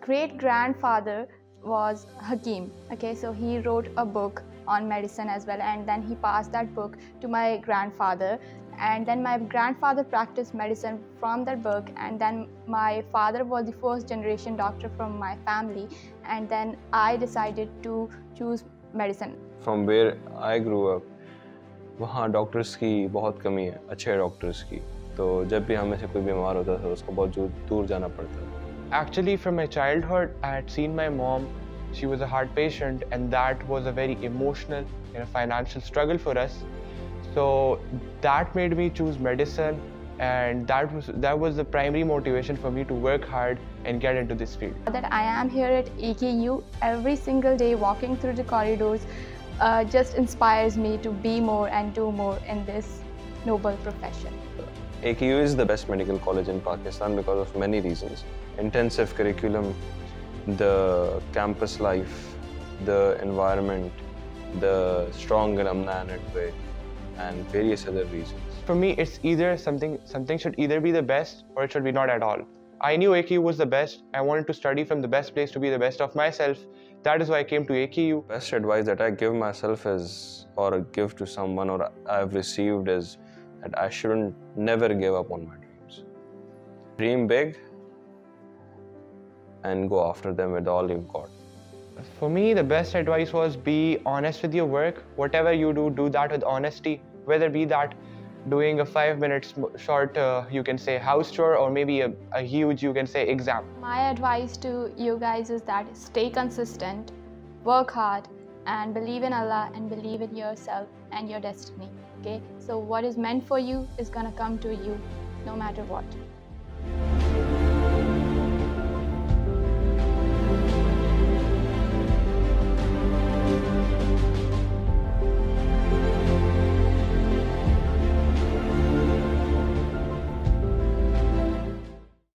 great grandfather was Hakim. Okay, so he wrote a book on medicine as well, and then he passed that book to my grandfather. And then my grandfather practiced medicine from that book, and then my father was the first generation doctor from my family, and then I decided to choose medicine. From where I grew up, वहाँ doctors की बहुत कमी है अच्छे doctors की तो जब भी हमें से कोई बीमार होता था उसको बहुत दूर दूर जाना पड़ता था Actually, from my childhood, I had seen my mom. She was a heart patient, and that was a very emotional and a financial struggle for us. So that made me choose medicine, and that was that was the primary motivation for me to work hard and get into this field. That I am here at AKU every single day, walking through the corridors, uh, just inspires me to be more and do more in this noble profession. AKU is the best medical college in Pakistan because of many reasons. Intensive curriculum, the campus life, the environment, the strong alumni network, and various other reasons. For me, it's either something something should either be the best or it should be not at all. I knew AKU was the best. I wanted to study from the best place to be the best of myself. That is why I came to AKU. Best advice that I give myself is, or give to someone, or I've received is that I shouldn't never give up on my dreams. Dream big and go after them with all you've got. For me, the best advice was be honest with your work. Whatever you do, do that with honesty. Whether be that doing a five minutes short, uh, you can say house tour, or maybe a, a huge, you can say exam. My advice to you guys is that stay consistent, work hard, and believe in Allah and believe in yourself and your destiny. Okay, so what is meant for you is gonna come to you no matter what.